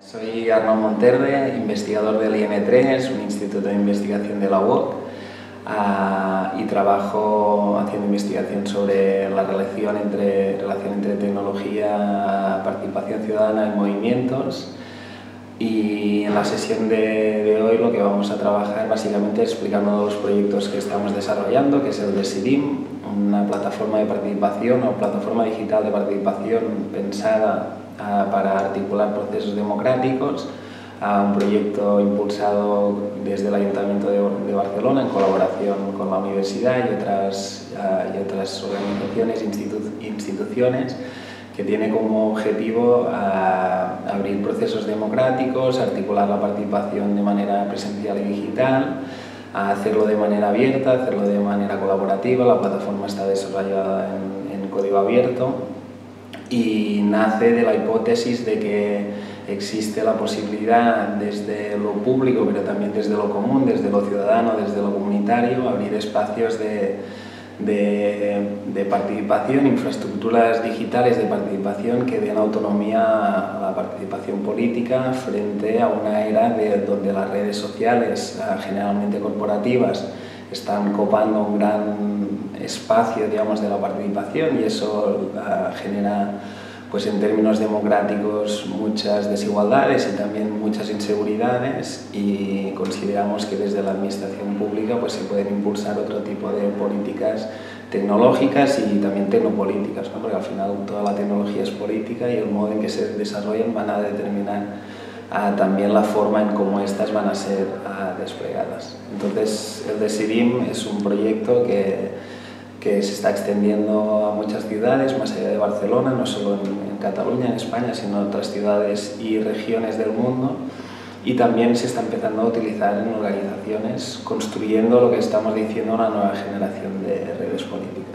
Soy Arnaud Monterde, investigador del IN3, un instituto de investigación de la UOC, ah, y trabajo haciendo investigación sobre la relación entre, relación entre tecnología, participación ciudadana y movimientos. Y en la sesión de, de, hoy lo que vamos a trabajar básicamente es explicando los proyectos que estamos desarrollando, que es el de SIDIM, una plataforma de participación o plataforma digital de participación pensada para articular procesos democráticos, un proyecto impulsado desde el Ayuntamiento de, Barcelona en colaboración con la universidad y otras, y otras organizaciones e instituciones que tiene como objetivo abrir procesos democráticos, articular la participación de manera presencial y digital, hacerlo de manera abierta, hacerlo de manera colaborativa. La plataforma está desarrollada en código abierto y nace de la hipótesis de que existe la posibilidad desde lo público, pero también desde lo común, desde lo ciudadano, desde lo comunitario, abrir espacios de, de, participación, infraestructuras digitales de participación que den autonomía a la participación política frente a una era de, donde las redes sociales, generalmente corporativas, están copando un gran espacio digamos, de la participación y eso uh, genera pues en términos democráticos muchas desigualdades y también muchas inseguridades y consideramos que desde la administración pública pues se pueden impulsar otro tipo de políticas tecnológicas y también tecnopolíticas, ¿no? porque al final toda la tecnología es política y el modo en que se desarrollan van a determinar también la forma en cómo estas van a ser desplegadas. Entonces el Decidim es un proyecto que que se está extendiendo a muchas ciudades, más allá de Barcelona, no solo en, Cataluña, en España, sino en otras ciudades y regiones del mundo. Y también se está empezando a utilizar en organizaciones, construyendo lo que estamos diciendo una nueva generación de redes políticas.